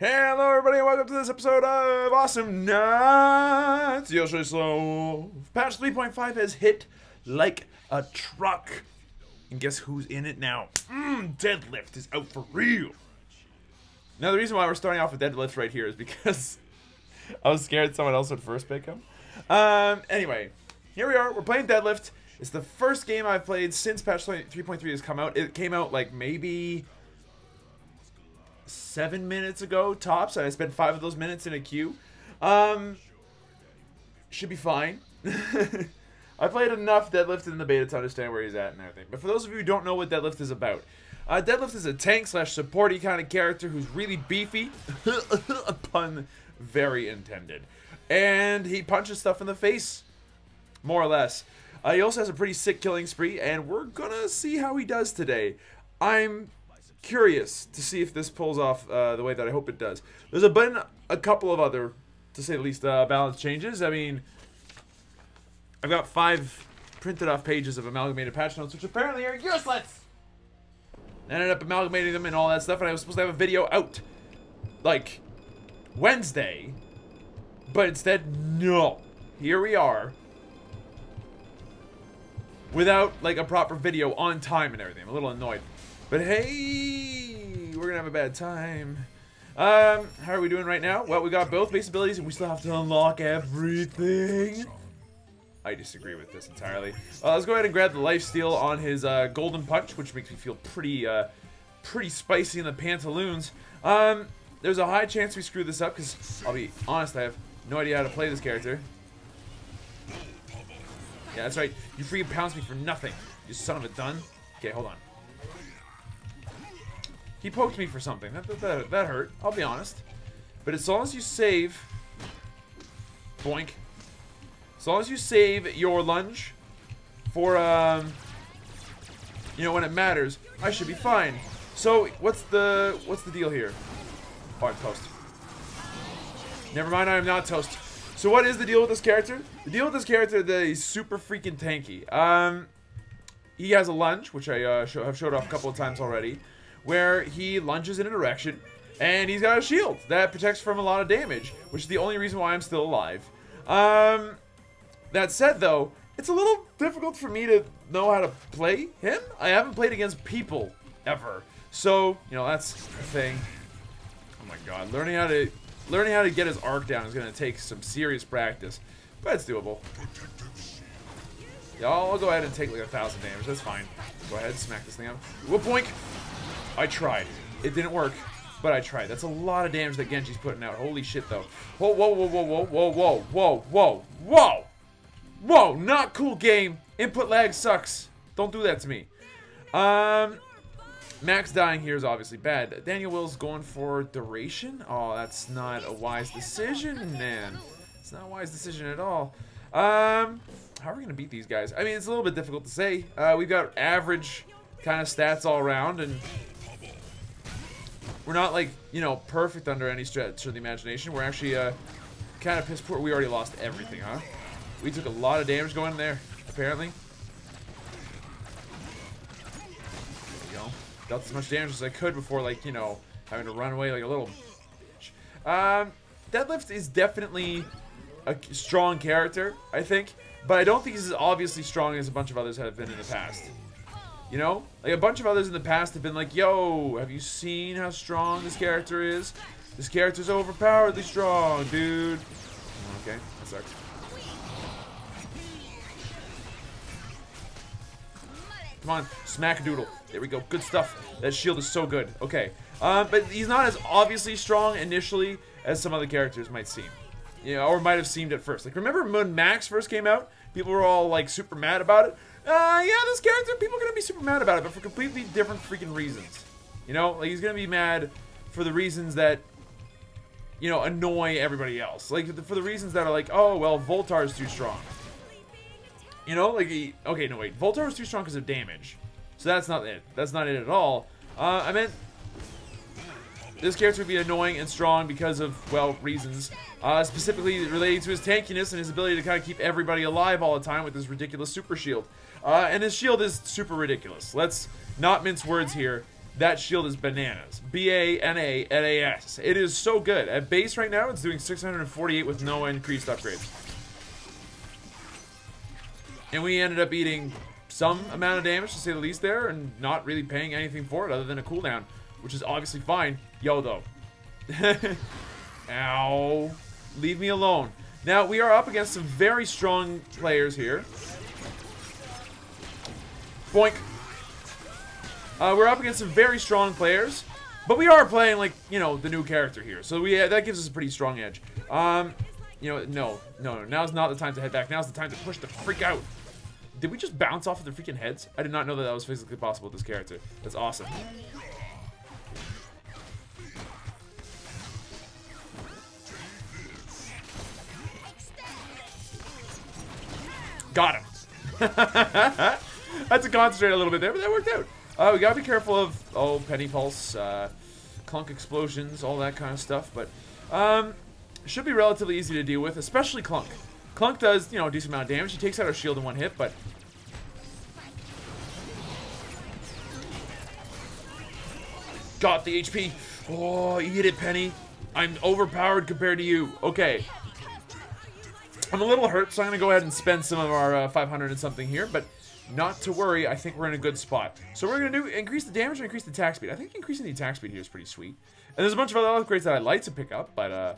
Hello, everybody, and welcome to this episode of Awesomenauts. Yoshi Slow. Patch 3.5 has hit like a truck. And guess who's in it now? Mmm, Deadlift is out for real. Now, the reason why we're starting off with Deadlift right here is because I was scared someone else would first pick him. Um, anyway, here we are. We're playing Deadlift. It's the first game I've played since patch 3.3 has come out. It came out like maybe seven minutes ago tops. I spent five of those minutes in a queue. Um, should be fine. I played enough Deadlift in the beta to understand where he's at and everything. But for those of you who don't know what Deadlift is about, uh, Deadlift is a tank slash supporty kind of character who's really beefy. pun very intended. And he punches stuff in the face, more or less. Uh, he also has a pretty sick killing spree, and we're gonna see how he does today. I'm curious to see if this pulls off uh, the way that I hope it does. There's a, been a couple of other, to say the least, uh, balance changes. I mean, I've got five printed off pages of amalgamated patch notes, which apparently are useless. I ended up amalgamating them and all that stuff, and I was supposed to have a video out, like, Wednesday. But instead, no. Here we are without like a proper video on time and everything. I'm a little annoyed. But hey, we're gonna have a bad time. Um, how are we doing right now? Well, we got both base abilities and we still have to unlock everything. I disagree with this entirely. Uh, let's go ahead and grab the life steal on his uh, golden punch, which makes me feel pretty, uh, pretty spicy in the pantaloons. Um, there's a high chance we screw this up because I'll be honest, I have no idea how to play this character. Yeah, that's right. You freaking pounced me for nothing. You son of a dun. Okay, hold on. He poked me for something. That, that, that, that hurt. I'll be honest. But as long as you save... Boink. As long as you save your lunge for, um... You know, when it matters, I should be fine. So, what's the... What's the deal here? Oh, I'm toast. Never mind, I am not toast. So what is the deal with this character? The deal with this character that he's super freaking tanky. Um, he has a lunge, which I uh, show, have showed off a couple of times already, where he lunges in a direction, and he's got a shield that protects from a lot of damage, which is the only reason why I'm still alive. Um, that said, though, it's a little difficult for me to know how to play him. I haven't played against people ever, so you know that's the thing. Oh my god, learning how to Learning how to get his arc down is going to take some serious practice, but it's doable. Yeah, I'll, go ahead and take like a thousand damage. That's fine. Go ahead, smack this thing up. Whoop, boink! I tried. It didn't work, but I tried. That's a lot of damage that Genji's putting out. Holy shit, though. Whoa, whoa, whoa, whoa, whoa, whoa, whoa, whoa, whoa, whoa! Whoa, not cool game. Input lag sucks. Don't do that to me. Um, Max dying here is obviously bad. Daniel Will's going for duration? Oh, that's not a wise decision, man. It's not a wise decision at all. Um, how are we going to beat these guys? I mean, it's a little bit difficult to say. Uh, we've got average kind of stats all around, and we're not, like, you know, perfect under any stretch of the imagination. We're actually uh, kind of piss poor. We already lost everything, huh? We took a lot of damage going there, apparently. There we go. dealt as much damage as I could before, like, you know, having to run away like a little bitch. Um, Deadlift is definitely a strong character, I think. But I don't think he's as obviously strong as a bunch of others have been in the past. You know? Like, a bunch of others in the past have been like, Yo, have you seen how strong this character is? This character's overpoweredly strong, dude. Okay, that sucks. Come on, smack doodle. There we go. Good stuff. That shield is so good. Okay. Um, but he's not as obviously strong initially as some other characters might seem. You know, or might have seemed at first. Like, remember when Max first came out? People were all, like, super mad about it. Uh, yeah, this character, people are going to be super mad about it, but for completely different freaking reasons. You know? Like, he's going to be mad for the reasons that, you know, annoy everybody else. Like, for the reasons that are like, oh, well, Voltar is too strong. You know? Like, he, okay, no, wait. Voltar too strong because of damage. So that's not it. That's not it at all. Uh, I meant this character would be annoying and strong because of, well, reasons. Uh, specifically related to his tankiness and his ability to kind of keep everybody alive all the time with his ridiculous super shield. Uh, and his shield is super ridiculous. Let's not mince words here. that shield is bananas. B-A-N-A-N-A-S. It is so good. At base right now, it's doing 648 with no increased upgrades. And we ended up eating some amount of damage, to say the least there, and not really paying anything for it other than a cooldown, which is obviously fine. Yo, though. Ow. Leave me alone. Now, we are up against some very strong players here. Boink. Uh, we're up against some very strong players, but we are playing, like, you know, the new character here. So we uh, that gives us a pretty strong edge. Um, you know, no, no, no. Now's not the time to head back. Now's the time to push the freak out. Did we just bounce off of their freaking heads? I did not know that that was physically possible with this character. That's awesome. Got him. Had to concentrate a little bit there, but that worked out. Uh, we gotta be careful of, oh, Penny Pulse, uh, Clunk Explosions, all that kind of stuff, but, um, should be relatively easy to deal with, especially Clunk. Clunk does, you know, a decent amount of damage. He takes out our shield in one hit, but... Got the HP. Oh, eat it, Penny. I'm overpowered compared to you. Okay. I'm a little hurt, so I'm going to go ahead and spend some of our uh, 500 and something here, but not to worry. I think we're in a good spot. So we're going to do increase the damage increase the attack speed. I think increasing the attack speed here is pretty sweet. And there's a bunch of other upgrades that I'd like to pick up, but uh,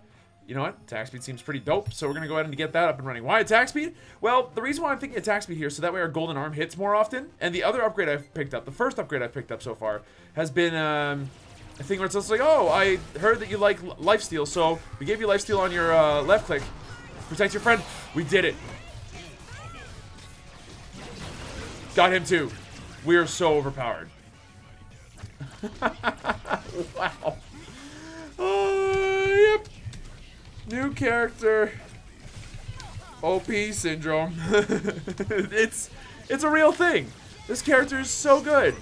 you know what? Attack speed seems pretty dope, so we're going to go ahead and get that up and running. Why attack speed? Well, the reason why I'm thinking attack speed here, so that way our golden arm hits more often. And the other upgrade I've picked up, the first upgrade I've picked up so far, has been um, a thing where it's just like, oh, I heard that you like lifesteal, so we gave you lifesteal on your uh, left click. Protect your friend. We did it. Got him too. We are so overpowered. wow. Uh, yep. New character. OP syndrome. it's it's a real thing. This character is so good.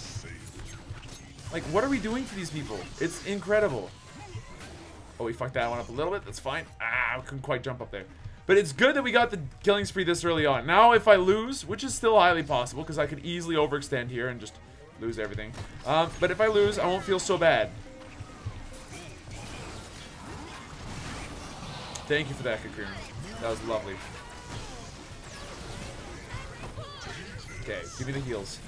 Like, what are we doing to these people? It's incredible. Oh, we fucked that one up a little bit. That's fine. Ah, I couldn't quite jump up there. But it's good that we got the killing spree this early on. Now, if I lose, which is still highly possible, because I could easily overextend here and just lose everything. Um, but if I lose, I won't feel so bad. Thank you for that, Cocoon. That was lovely. Okay, give me the heals.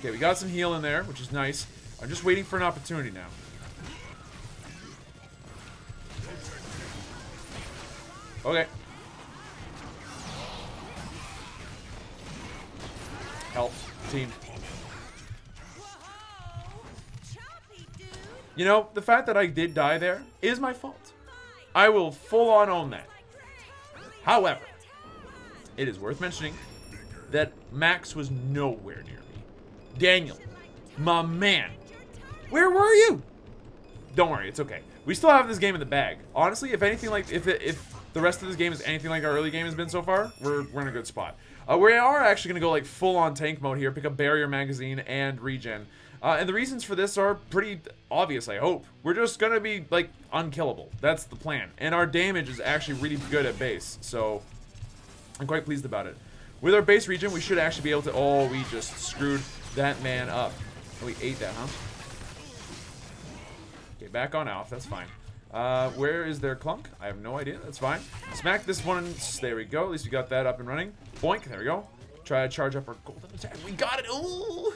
Okay, we got some heal in there, which is nice. I'm just waiting for an opportunity now. Okay. Help. Team. You know, the fact that I did die there is my fault. I will full on own that. However, it is worth mentioning that Max was nowhere near me. Daniel, my man, where were you? Don't worry, it's okay. We still have this game in the bag. Honestly, if anything like if it, if the rest of this game is anything like our early game has been so far, we're we're in a good spot. Uh, we are actually going to go like full on tank mode here, pick up barrier magazine and regen. Uh, and the reasons for this are pretty obvious, I hope. We're just going to be, like, unkillable. That's the plan. And our damage is actually really good at base, so I'm quite pleased about it. With our base regen, we should actually be able to... Oh, we just screwed that man up. Oh, we ate that, huh? Okay, back on Alf. That's fine. Uh, where is their clunk? I have no idea. That's fine. Smack this one. There we go. At least we got that up and running. Boink. There we go. Try to charge up our golden attack. We got it. Ooh.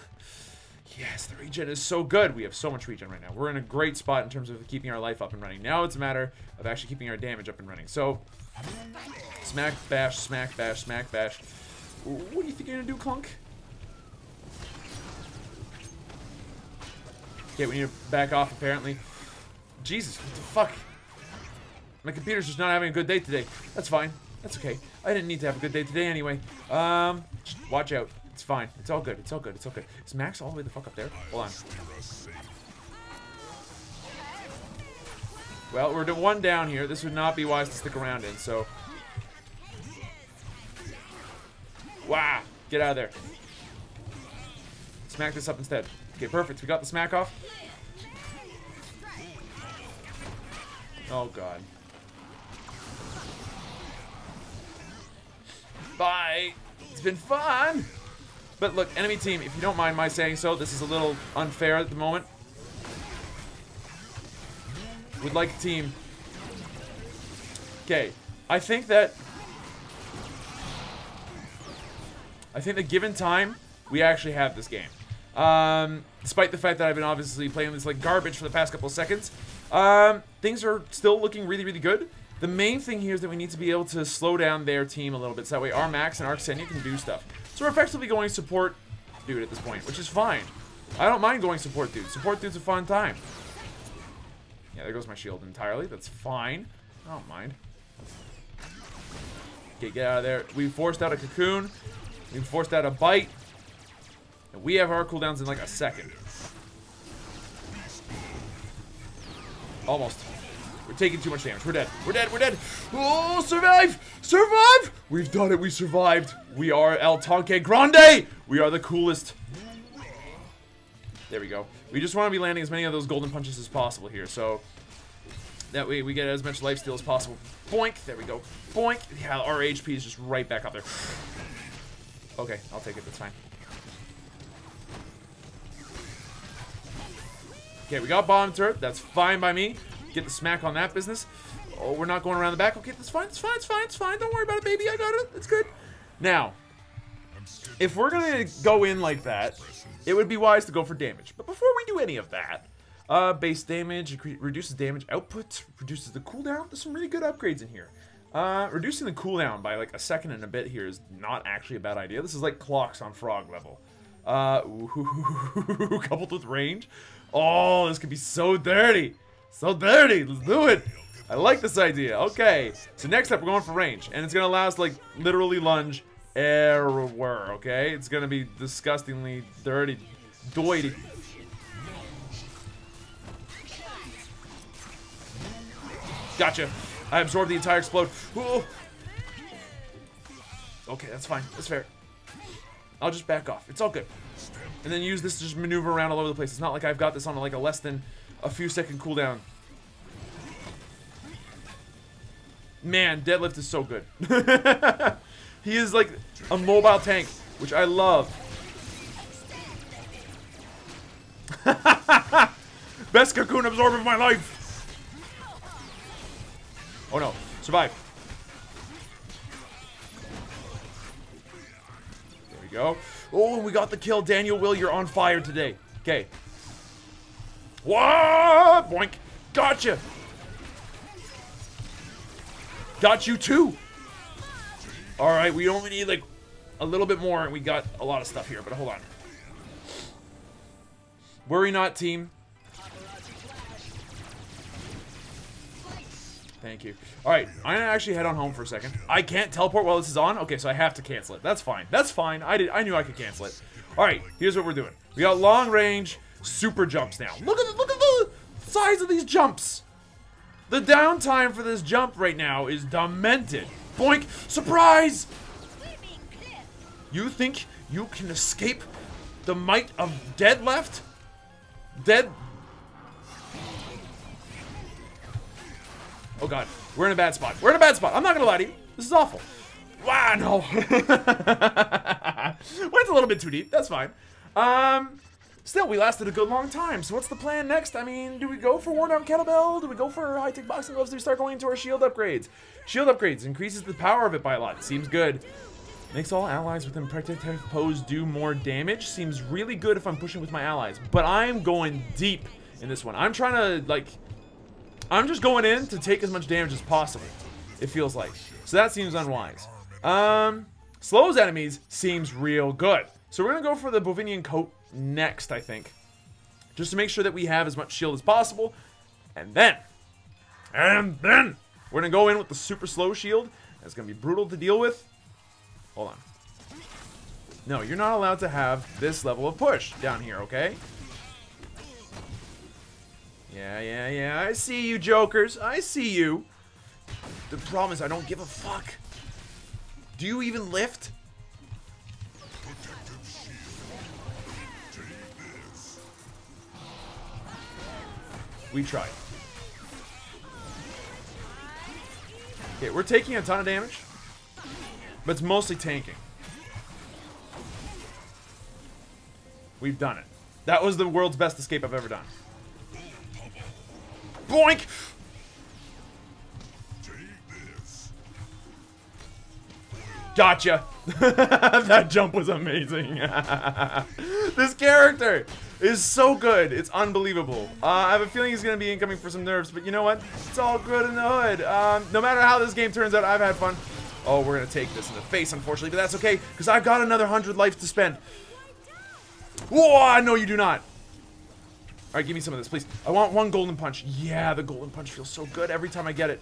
Yes, the regen is so good. We have so much regen right now. We're in a great spot in terms of keeping our life up and running. Now it's a matter of actually keeping our damage up and running. So, smack, bash, smack, bash, smack, bash. What do you think you're going to do, Clunk? Okay, we need to back off, apparently. Jesus, what the fuck? My computer's just not having a good day today. That's fine. That's okay. I didn't need to have a good day today anyway. Um, watch out. It's fine. It's all good. It's all good. It's all good. Is Max all the way the fuck up there? Hold on. Well, we're one down here. This would not be wise to stick around in, so... Wow! Get out of there. Smack this up instead. Okay, perfect. We got the smack off. Oh, God. Bye! It's been fun! But look, enemy team, if you don't mind my saying so, this is a little unfair at the moment. would like a team. Okay, I think that... I think that given time, we actually have this game. Um, despite the fact that I've been obviously playing this like garbage for the past couple seconds, um, things are still looking really, really good. The main thing here is that we need to be able to slow down their team a little bit, so that way our Max and our Ksenia can do stuff. So we're effectively going support dude at this point, which is fine. I don't mind going support dude. Support dude's a fun time. Yeah, there goes my shield entirely. That's fine. I don't mind. Okay, get out of there. We forced out a cocoon. We forced out a bite. And we have our cooldowns in like a second. Almost. We're taking too much damage. We're dead. We're dead. We're dead. Oh, survive! Survive! We've done it. We survived. We are El Tanque Grande. We are the coolest. There we go. We just want to be landing as many of those golden punches as possible here. So that way we get as much life lifesteal as possible. Boink. There we go. Boink. Yeah, our HP is just right back up there. Okay, I'll take it. That's fine. Okay, we got bottom turret. That's fine by me. Get the smack on that business. Oh, we're not going around the back. Okay, that's fine. It's fine. It's fine. It's fine. Don't worry about it, baby. I got it. It's good. Now, if we're going to go in like that, it would be wise to go for damage. But before we do any of that, uh, base damage, reduces damage output, reduces the cooldown. There's some really good upgrades in here. Uh, reducing the cooldown by like a second and a bit here is not actually a bad idea. This is like clocks on frog level. Uh, ooh, coupled with range. Oh, this could be so dirty. So dirty. Let's do it. I like this idea. Okay. So next up, we're going for range. And it's going to allow us, like, literally lunge everywhere, okay? It's going to be disgustingly dirty. Doity. Gotcha. I absorbed the entire explode. Ooh. Okay, that's fine. That's fair. I'll just back off. It's all good and then use this to just maneuver around all over the place. It's not like I've got this on like a less than a few second cooldown. Man, deadlift is so good. he is like a mobile tank, which I love. Best cocoon absorber of my life. Oh no, survive. Go. Oh, we got the kill. Daniel Will, you're on fire today. Okay. What? Boink. Gotcha. Got you too. All right, we only need like a little bit more, and we got a lot of stuff here. But hold on. Worry not, team. Thank you. All right, I'm gonna actually head on home for a second. I can't teleport while this is on. Okay, so I have to cancel it. That's fine. That's fine. I did. I knew I could cancel it. All right, here's what we're doing. We got long range super jumps now. Look at the, look at the size of these jumps. The downtime for this jump right now is demented. Boink! Surprise! You think you can escape the might of Deadlift? Dead Oh god, we're in a bad spot. We're in a bad spot. I'm not gonna lie to you. This is awful. Wow, no. Went a little bit too deep. That's fine. Um, still, we lasted a good long time. So what's the plan next? I mean, do we go for Worn Down Kettlebell? Do we go for high-tech boxing gloves? Do we start going into our shield upgrades? Shield upgrades increases the power of it by a lot. Seems good. Makes all allies within protective pose do more damage. Seems really good if I'm pushing with my allies. But I'm going deep in this one. I'm trying to, like, I'm just going in to take as much damage as possible, it feels like. So that seems unwise. Um, slows enemies seems real good. So we're going to go for the Bovinian coat next, I think. Just to make sure that we have as much shield as possible. And then, and then, we're going to go in with the super slow shield. It's going to be brutal to deal with. Hold on. No, you're not allowed to have this level of push down here, okay? Yeah, yeah, yeah. I see you, jokers. I see you. The problem is I don't give a fuck. Do you even lift? We tried. Okay, we're taking a ton of damage. But it's mostly tanking. We've done it. That was the world's best escape I've ever done. Boink! Gotcha. that jump was amazing. this character is so good. It's unbelievable. Uh, I have a feeling he's going to be incoming for some nerfs, but you know what? It's all good in the hood. Um, no matter how this game turns out, I've had fun. Oh, we're going to take this in the face, unfortunately, but that's okay, because I've got another 100 life to spend. Whoa, no you do not. All right, give me some of this, please. I want one golden punch. Yeah, the golden punch feels so good every time I get it.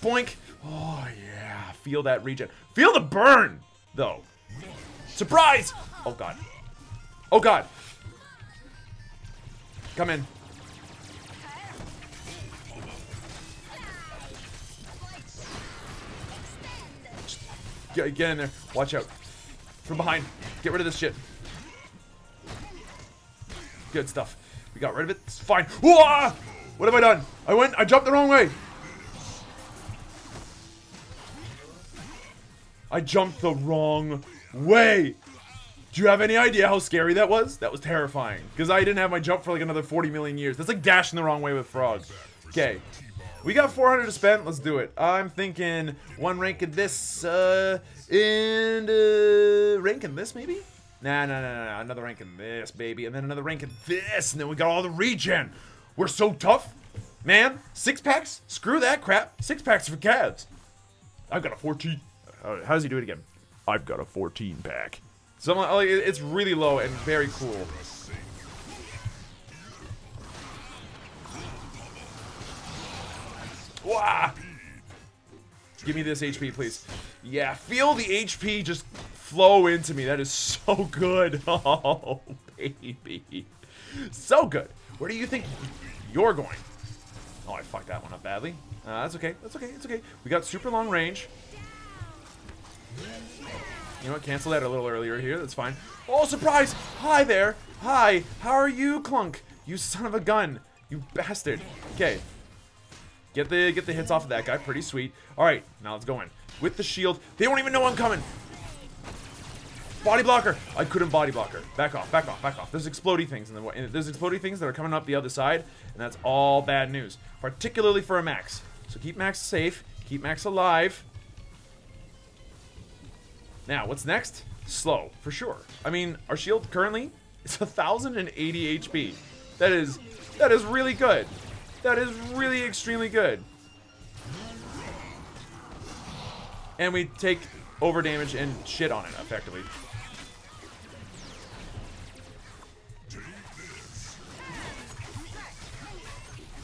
Boink. Oh, yeah. Feel that regen. Feel the burn, though. Surprise! Oh, God. Oh, God. Come in. Get, get in there. Watch out. From behind. Get rid of this shit. Good stuff. We got rid of it. It's fine. What have I done? I went, I jumped the wrong way. I jumped the wrong way. Do you have any idea how scary that was? That was terrifying. Because I didn't have my jump for like another 40 million years. That's like dashing the wrong way with frogs. Okay. We got 400 to spend. Let's do it. I'm thinking one rank in this, uh, and, uh, rank in this maybe? Nah, nah, nah, nah, another rank in this, baby. And then another rank in this. And then we got all the regen. We're so tough. Man, six packs? Screw that crap. Six packs for calves. I've got a 14. Uh, how does he do it again? I've got a 14 pack. So like, it's really low and very cool. Wah! Give me this HP, please. Yeah, feel the HP just flow into me. That is so good. Oh, baby. So good. Where do you think you're going? Oh, I fucked that one up badly. Uh, that's okay. That's okay. It's okay. We got super long range. You know what? Cancel that a little earlier here. That's fine. Oh, surprise! Hi there. Hi. How are you, Clunk? You son of a gun. You bastard. Okay. Get the get the hits off of that guy. Pretty sweet. All right. Now let's go in. With the shield. They don't even know I'm coming. Body blocker! I couldn't body blocker. Back off, back off, back off. There's explody things in the way. There's explody things that are coming up the other side, and that's all bad news. Particularly for a Max. So keep Max safe, keep Max alive. Now, what's next? Slow, for sure. I mean, our shield currently is 1,080 HP. That is, that is really good. That is really extremely good. And we take over damage and shit on it, effectively.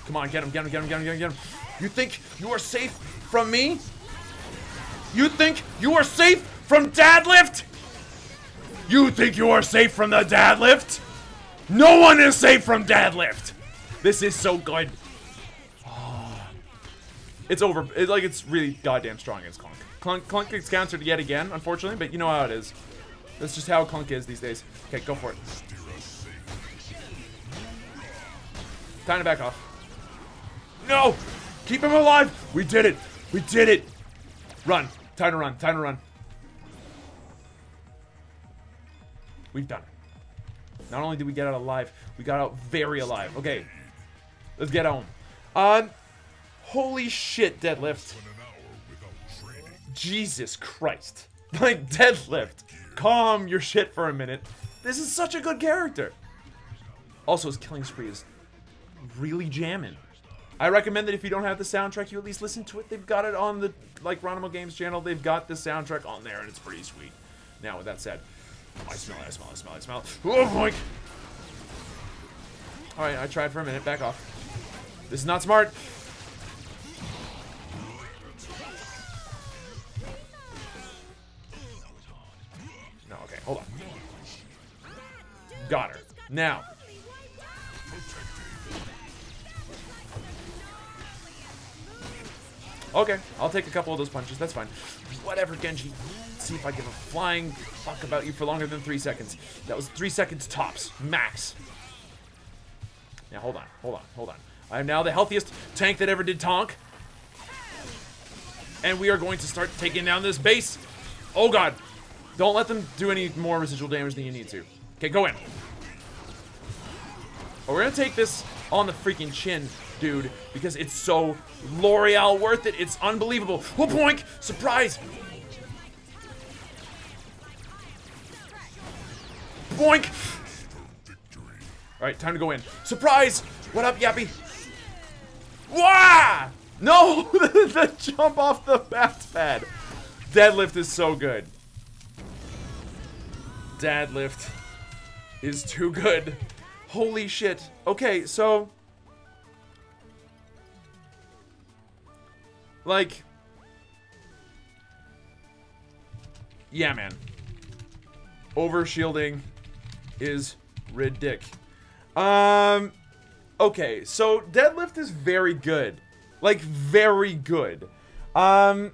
Come on, get him, get him, get him, get him, get him, get him. You think you are safe from me? You think you are safe from Dadlift? You think you are safe from the Dadlift? No one is safe from Dadlift. This is so good. Oh. It's over. It's like it's really goddamn strong against Clunk. Clunk, Clunk gets countered yet again, unfortunately, but you know how it is. That's just how Clunk is these days. Okay, go for it. Time to back off. No! Keep him alive! We did it! We did it! Run. Time to run. Time to run. We've done it. Not only did we get out alive, we got out very alive. Okay. Let's get home. Uh, holy shit, deadlift. Jesus Christ. Like, deadlift. Calm your shit for a minute. This is such a good character. Also, his killing spree is really jamming. I recommend that if you don't have the soundtrack, you at least listen to it. They've got it on the, like, Ronimo Games channel. They've got the soundtrack on there, and it's pretty sweet. Now, with that said, I smell it, I smell it, I smell it, I smell it. Oh, boy! Alright, I tried for a minute. Back off. This is not smart. No, okay, hold on. Got her. Now, Okay, I'll take a couple of those punches. That's fine. Whatever, Genji. See if I give a flying fuck about you for longer than three seconds. That was three seconds tops. Max. Now, hold on. Hold on. Hold on. I am now the healthiest tank that ever did Tonk. And we are going to start taking down this base. Oh, God. Don't let them do any more residual damage than you need to. Okay, go in. Oh, we're going to take this on the freaking chin dude, because it's so L'Oreal worth it. It's unbelievable. Whoop boink! Surprise! Boink! Alright, time to go in. Surprise! What up, Yappy? Wah! No! the jump off the bat pad. Deadlift is so good. Deadlift is too good. Holy shit. Okay, so Like... Yeah, man. Over shielding is ridic. Um, okay, so deadlift is very good. Like, very good. Um,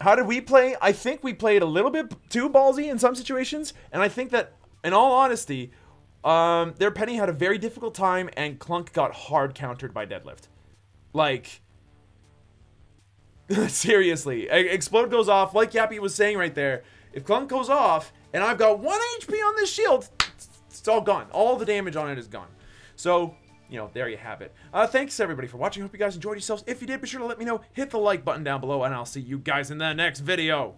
how did we play? I think we played a little bit too ballsy in some situations, and I think that, in all honesty, um, their Penny had a very difficult time, and Clunk got hard countered by deadlift. Like, seriously, explode goes off, like Yappy was saying right there. If Clunk goes off, and I've got one HP on this shield, it's all gone. All the damage on it is gone. So, you know, there you have it. Uh, thanks everybody for watching. Hope you guys enjoyed yourselves. If you did, be sure to let me know. Hit the like button down below, and I'll see you guys in the next video.